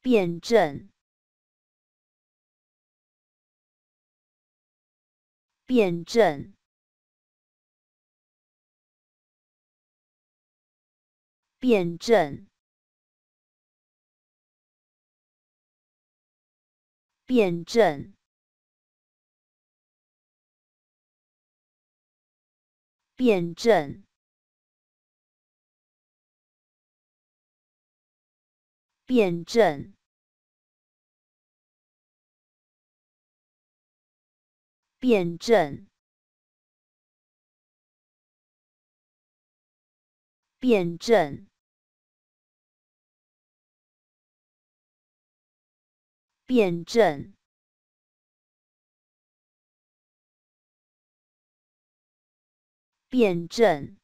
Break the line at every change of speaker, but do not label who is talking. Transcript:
辩证，辩证，辩证，辩证，辩证。辩证，辩证，辩证，辩证，辩证。